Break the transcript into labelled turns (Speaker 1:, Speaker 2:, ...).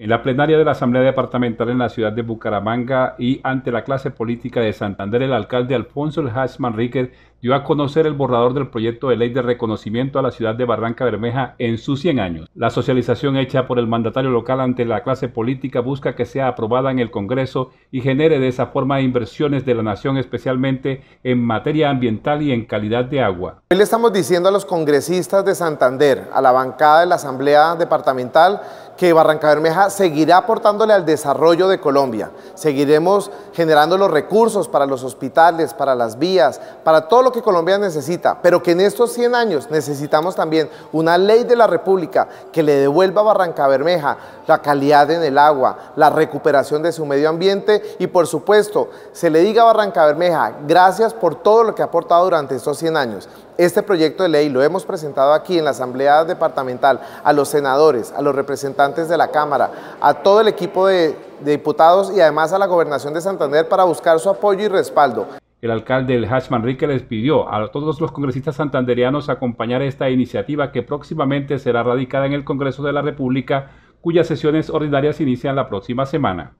Speaker 1: En la plenaria de la Asamblea Departamental en la ciudad de Bucaramanga y ante la clase política de Santander, el alcalde Alfonso El Manríquez dio a conocer el borrador del proyecto de ley de reconocimiento a la ciudad de Barranca Bermeja en sus 100 años. La socialización hecha por el mandatario local ante la clase política busca que sea aprobada en el Congreso y genere de esa forma inversiones de la nación, especialmente en materia ambiental y en calidad de agua.
Speaker 2: Hoy le estamos diciendo a los congresistas de Santander, a la bancada de la Asamblea Departamental, que Barranca Bermeja seguirá aportándole al desarrollo de Colombia. Seguiremos generando los recursos para los hospitales, para las vías, para todo lo que Colombia necesita, pero que en estos 100 años necesitamos también una ley de la República que le devuelva a Barranca Bermeja la calidad en el agua, la recuperación de su medio ambiente y por supuesto se le diga a Barranca Bermeja gracias por todo lo que ha aportado durante estos 100 años. Este proyecto de ley lo hemos presentado aquí en la Asamblea Departamental a los senadores, a los representantes de la Cámara, a todo el equipo de, diputados y además a la Gobernación de Santander para buscar su apoyo y respaldo.
Speaker 1: El alcalde El Hash les pidió a todos los congresistas santanderianos acompañar esta iniciativa que próximamente será radicada en el Congreso de la República, cuyas sesiones ordinarias inician la próxima semana.